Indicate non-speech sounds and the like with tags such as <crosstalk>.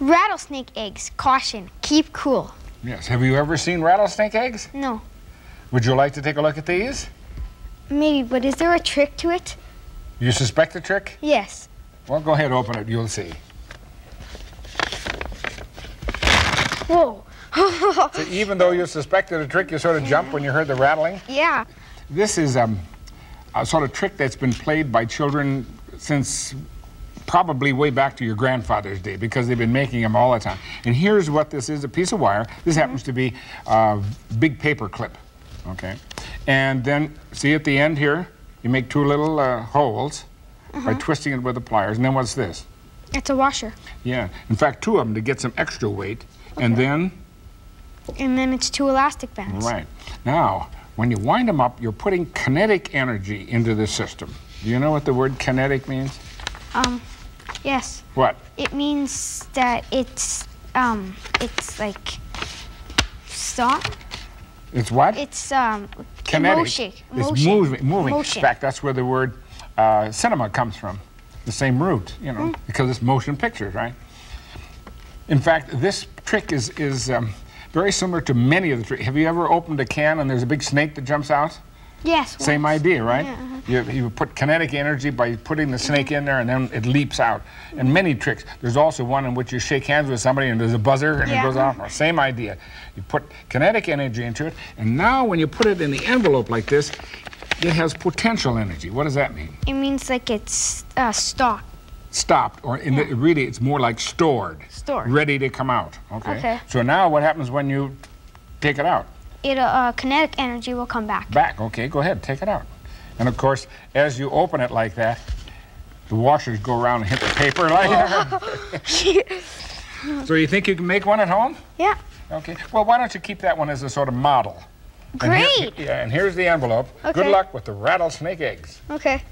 Rattlesnake eggs. Caution. Keep cool. Yes. Have you ever seen rattlesnake eggs? No. Would you like to take a look at these? Maybe, but is there a trick to it? You suspect the trick? Yes. Well, go ahead, open it. You'll see. Whoa. So even though you suspected a trick, you sort of jumped when you heard the rattling. yeah. This is um, a sort of trick that's been played by children since probably way back to your grandfather's day because they've been making them all the time. And here's what this is, a piece of wire. This happens to be a big paper clip, okay? And then, see at the end here, you make two little uh, holes by twisting it with the pliers. And then what's this? It's a washer. Yeah, in fact, two of them to get some extra weight. And then, And then it's two elastic bands. right, now, when you wind them up, you're putting kinetic energy into the system. Do you know what the word kinetic means? Um, yes. What? It means that it's, um, it's like, stop. It's what? It's, um, kinetic. motion. It's motion. moving. moving. Motion. In fact, that's where the word uh, cinema comes from. The same root, you know, Mm. because it's motion pictures, right? In fact, this trick is is um, very similar to many of the tricks. Have you ever opened a can and there's a big snake that jumps out? Yes. Same once. idea, right? Yeah, uh-huh. You, you put kinetic energy by putting the snake in there and then it leaps out. And many tricks. There's also one in which you shake hands with somebody and there's a buzzer and it goes off. Same idea. You put kinetic energy into it and now when you put it in the envelope like this, it has potential energy. What does that mean? It means like it's, uh, stop. Stopped, or in the, really it's more like stored. Stored. Ready to come out. Okay. Okay. So now what happens when you take it out? It, uh, kinetic energy will come back. back. Okay, go ahead, take it out. And of course, as you open it like that, the washers go around and hit the paper <laughs> like that. <laughs> so you think you can make one at home? yeah. Okay. Well, why don't you keep that one as a sort of model? And here- Great. yeah, and here's the envelope. Okay. Good luck with the rattlesnake eggs. Okay.